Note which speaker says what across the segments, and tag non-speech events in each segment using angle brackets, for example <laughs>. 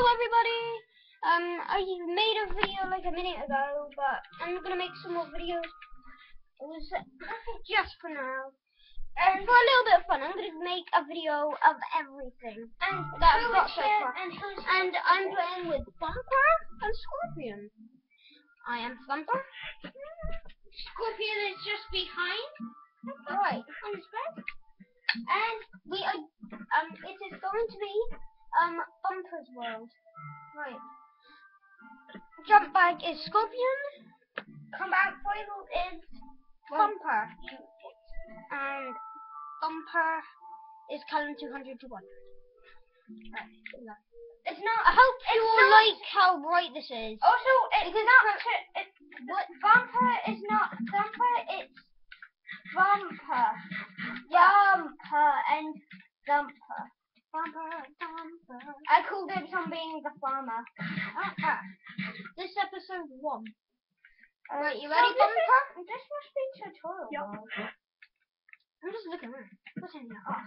Speaker 1: everybody. Um, I made a video like a minute ago, but I'm gonna make some more videos. It was uh, <laughs> just for now. And for a little bit of fun, I'm gonna make a video of everything
Speaker 2: And
Speaker 1: that I've got so far.
Speaker 2: and
Speaker 1: And I'm playing with Thumper and Scorpion. I am Thumper.
Speaker 2: Scorpion is just behind.
Speaker 1: Right, on his bed. And we are, um, it is going to be, um, Bumper's world. Right. Jump bag is Scorpion.
Speaker 2: Combat foil is
Speaker 1: Bumper. And Bumper is Callum 200 to 1. Right, there we go.
Speaker 2: it's not.
Speaker 1: I hope you
Speaker 2: not-
Speaker 1: like how bright this is.
Speaker 2: Also, it's
Speaker 1: Because
Speaker 2: not. it's what bumper is not thumper. It's bumper, bumper, and thumper.
Speaker 1: Bumper, Bumper.
Speaker 2: I called it on being the farmer.
Speaker 1: Okay. This episode 1.
Speaker 2: Uh,
Speaker 1: Right, you
Speaker 2: so
Speaker 1: ready,
Speaker 2: this
Speaker 1: Bumper?
Speaker 2: Is, this must be tutorial.
Speaker 3: Yep.
Speaker 2: world.
Speaker 1: I'm just looking around. What's in here? Oh.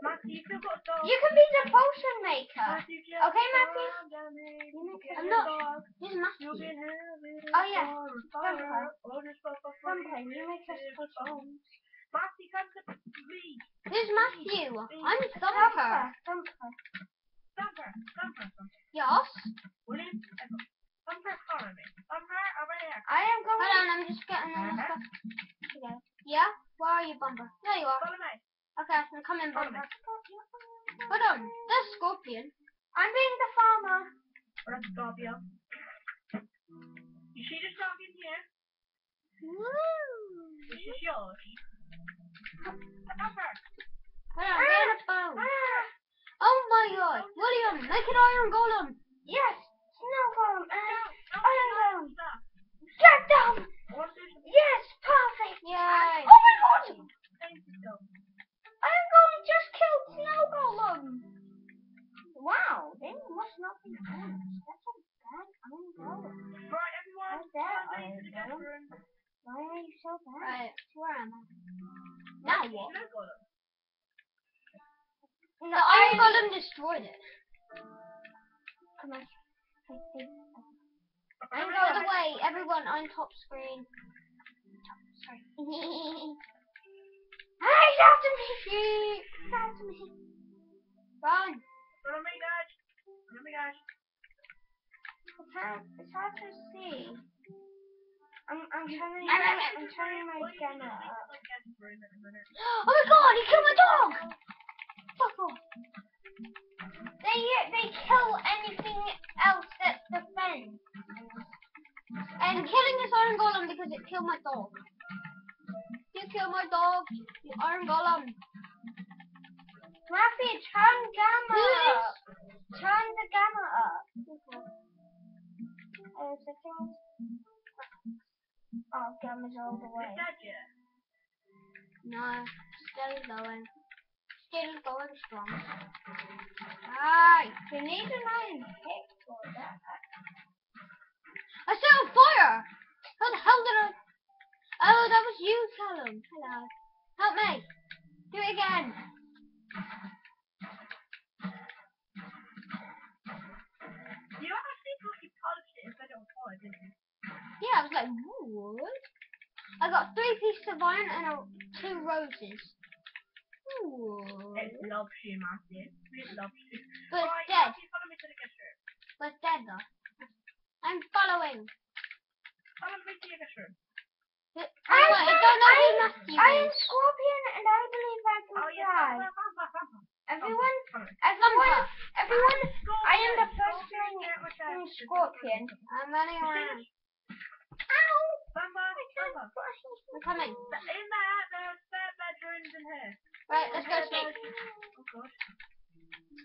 Speaker 3: Matthew, you still got a dog.
Speaker 2: You can be the potion maker.
Speaker 3: Matthew,
Speaker 2: Okay, Matthew?
Speaker 3: around, Danny.
Speaker 1: You know,
Speaker 3: Get
Speaker 1: I'm not-. Here's Matthew.
Speaker 2: Oh, yeah.
Speaker 3: fun,
Speaker 2: Bumper.
Speaker 3: fire, just bumper,
Speaker 2: Bumper,
Speaker 3: fire,
Speaker 2: you make us
Speaker 3: fire,
Speaker 2: potion.
Speaker 3: fire. Matthew, come to me.
Speaker 1: Here's Matthew. I'm Thumper.
Speaker 2: Thumper. Thumper,
Speaker 3: thumper, thumper.
Speaker 1: Yes.
Speaker 3: Follow me. Thumper, over here.
Speaker 2: I am going.
Speaker 1: Hold on, I'm just getting the stuff together. Yeah? Where are you, Bumper? There you are.
Speaker 3: Follow me.
Speaker 1: Okay, I'm coming, Bumper. Hold on. There's Scorpion.
Speaker 2: I'm being the farmer.
Speaker 3: Stop you. You see this dog in here?
Speaker 1: Woo!
Speaker 3: This is yours. Thumper.
Speaker 1: Hold on, get a phone.
Speaker 2: Ah,
Speaker 1: Oh my god. Make an iron golem.
Speaker 2: yes. Snow golem.
Speaker 3: No,
Speaker 2: iron
Speaker 3: no,
Speaker 2: golem.
Speaker 3: stop.
Speaker 2: Get down.
Speaker 3: I want to
Speaker 2: Yes, perfect.
Speaker 1: Yay.
Speaker 2: Oh my god. Iron golem just killed snow golem. Wow, they must not be friends. That's a bad iron golem.
Speaker 3: Right, everyone.
Speaker 2: How's that iron
Speaker 3: to the guest
Speaker 2: golem? Why are you so bad?
Speaker 1: Right, where am I? Now what? The iron golem destroyed it.
Speaker 2: Come on.
Speaker 1: And by the way, everyone on top screen. Top, Sorry. <laughs>
Speaker 2: Hey, after me. He's after me.
Speaker 1: Run.
Speaker 3: Follow me, guys. Follow me, guys.
Speaker 2: It's hard, it's hard to see. I'm, I'm turning, my, I'm turning my camera up. <gasps>
Speaker 1: Oh my god, he killed my dog! Fuck off.
Speaker 2: They, they kill anything else that defends.
Speaker 1: I'm killing this iron golem because it killed my dog. You killed my dog, you iron golem.
Speaker 2: Rafi, turn gamma
Speaker 1: this.
Speaker 2: up. Turn the gamma up. Uh, settings. Oh, gamma's all the way.
Speaker 1: No, still going. Still going strong. Aye.
Speaker 2: You need an iron pick for that.
Speaker 1: I set on fire! How the hell did I... Oh, that was you, Callum. Hello. Help me. Do it again.
Speaker 3: You actually fucking polished it instead of fire, didn't you?
Speaker 1: Yeah, I was like, what? I got three pieces of iron and a, two roses. Ooh.
Speaker 3: It loves you, Matthew. It loves you.
Speaker 1: But it's
Speaker 3: right,
Speaker 1: dead.
Speaker 3: Matthew, follow me to the guest room.
Speaker 1: But it's dead though. I'm following.
Speaker 3: Follow me to the guest room.
Speaker 1: But, oh, wait, I don't know who Matthew
Speaker 2: I am. Scorpion and I believe I can
Speaker 3: Oh,
Speaker 2: fly. Everyone,
Speaker 3: Follow me.
Speaker 2: everyone, everyone, I am the first
Speaker 3: Scorpion,
Speaker 2: thing in
Speaker 3: chest.
Speaker 2: Scorpion.
Speaker 1: I'm running around.
Speaker 2: Ow!
Speaker 3: Thumper, Thumper.
Speaker 1: I'm coming.
Speaker 3: In there, there's spare bedrooms in here.
Speaker 1: Right, let's go
Speaker 3: Spare
Speaker 1: sleep.
Speaker 3: Oh, God.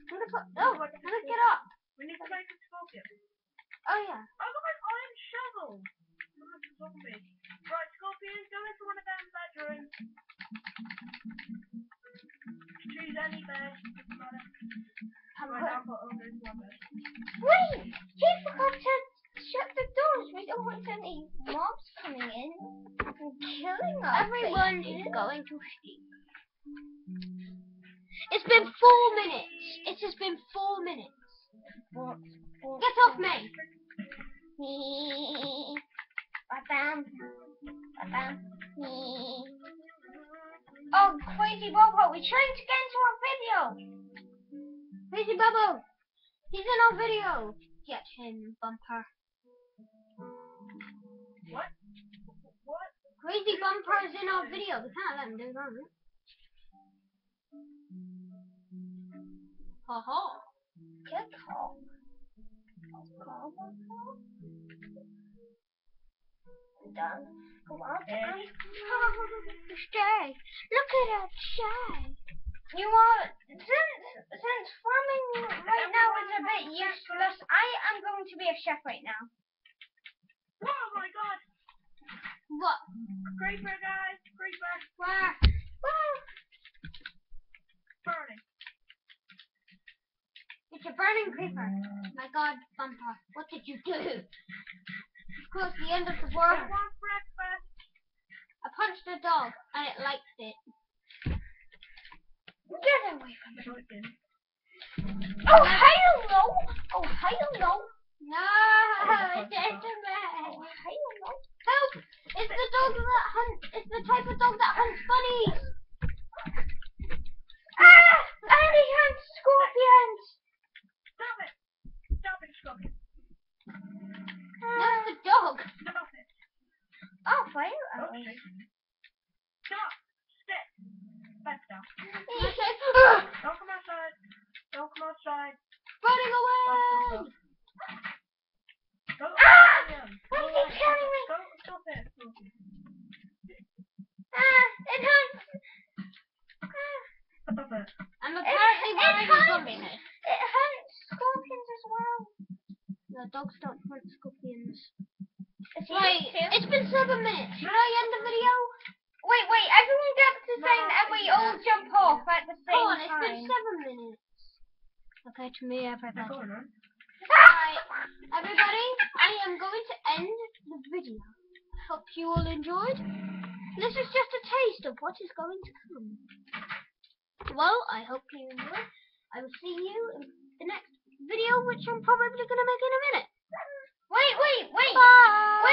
Speaker 1: I'm gonna put, oh, let's get up.
Speaker 3: We need to make a scorpion.
Speaker 1: Oh yeah.
Speaker 3: I got an iron shovel. Look at zombie. Right, scorpion, go into one of them bedrooms. Choose any bed. doesn't matter.
Speaker 1: I'm
Speaker 3: Right,
Speaker 1: put,
Speaker 3: I'll put all this one bed.
Speaker 2: Wait! He forgot to shut the doors. We don't want any mobs coming in and killing us.
Speaker 1: everyone is going to sleep. It's been four minutes. It has been four minutes. Get off me!
Speaker 2: Ba-bam. Ba-bam. Oh, Crazy Bobo, we're trying to get into our video.
Speaker 1: Crazy Bubble! He's in our video! Get him, Bumper.
Speaker 3: What? What?
Speaker 1: Crazy Bumper is in our video. We can't let him do that. Ha ha.
Speaker 2: Good call. Done. Go on,
Speaker 3: Hey.
Speaker 1: Shay, look at that Shay.
Speaker 2: You are since since farming right now is a bit useless. I am going to be a chef right now.
Speaker 3: Oh my god!
Speaker 1: What?
Speaker 3: Creeper, guys! Creeper!
Speaker 1: Where?
Speaker 3: Burning!
Speaker 1: It's a burning creeper. My God, Bumper, what did you do? Of course, the end of the
Speaker 3: I
Speaker 1: world.
Speaker 3: want breakfast!
Speaker 1: I punched a dog, and it liked it.
Speaker 2: Get away from me.
Speaker 3: No, it didn't.
Speaker 2: Oh, hello. Oh, hello.
Speaker 1: No, it's a man.
Speaker 2: Oh, hello.
Speaker 1: Oh, oh, oh, Help! It's the dog that hunts. It's the type of dog that hunts bunnies.
Speaker 2: Ah! And he has scorpions.
Speaker 3: Stop it! Stop it, Scorpion!
Speaker 1: That's the dog.
Speaker 3: Stop it!
Speaker 2: Oh, fire.
Speaker 3: Oh, shit. Stop! Sit! Back down.
Speaker 1: He said, "Ugh, <laughs>
Speaker 3: Don't come outside! Don't come outside!
Speaker 1: running away.
Speaker 3: Go!
Speaker 2: Ah! Why
Speaker 3: Go,
Speaker 2: is he killing me?
Speaker 3: Go! Stop it! Scorpion.
Speaker 2: Ah, it hunts. Ah,
Speaker 3: Stop it!
Speaker 1: I'm apparently
Speaker 2: it
Speaker 1: wearing a
Speaker 2: hunts.
Speaker 1: zombie head.
Speaker 2: it hunts scorpions as well.
Speaker 1: No, dogs don't hunt scorpions.
Speaker 2: Is he
Speaker 1: Right, it's been seven minutes. Should I end the video?
Speaker 2: Wait, wait, everyone gets the same
Speaker 3: No,
Speaker 2: and we
Speaker 3: yeah.
Speaker 2: all jump off at the same
Speaker 1: Come on, it's
Speaker 2: time.
Speaker 1: been seven minutes. Me, everybody.
Speaker 3: going on.
Speaker 1: Right, everybody, I am going to end the video. Hope you all enjoyed. This is just a taste of what is going to come. Well, I hope you enjoyed. I will see you in the next video, which I'm probably going to make in a minute.
Speaker 2: Wait, wait, wait.
Speaker 1: Bye!